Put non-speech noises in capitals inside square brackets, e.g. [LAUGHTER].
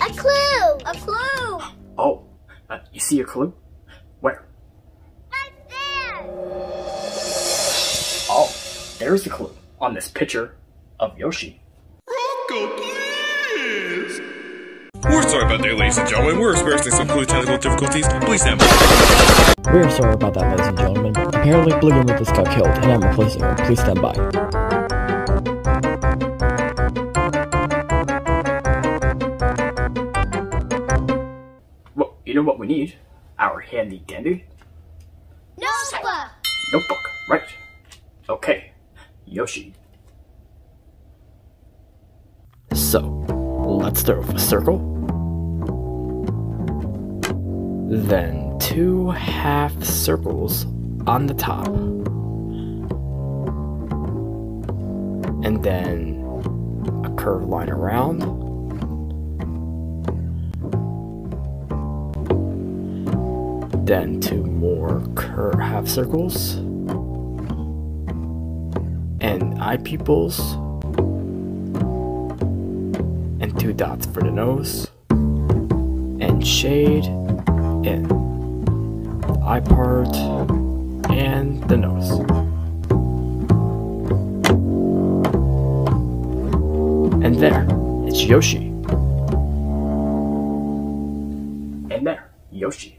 A clue! A clue! [GASPS] Oh, uh, you see a clue? Where? Right there! Oh, there's the clue on this picture of Yoshi. Rocco, please! We're sorry about that, ladies and gentlemen. We're experiencing some clue technical difficulties. Please stand by. We're sorry about that, ladies and gentlemen. Apparently, Bliggin Rufus got killed, and I'm replacing him. Please stand by. Know what we need? Our handy dandy Notebook! notebook, right? Okay, Yoshi. So, let's start with a circle. Then two half circles on the top. And then a curved line around. Then two more half circles. And eye pupils and two dots for the nose, and shade in the eye part and the nose. And there, it's Yoshi. And there, Yoshi.